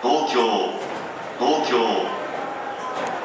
東京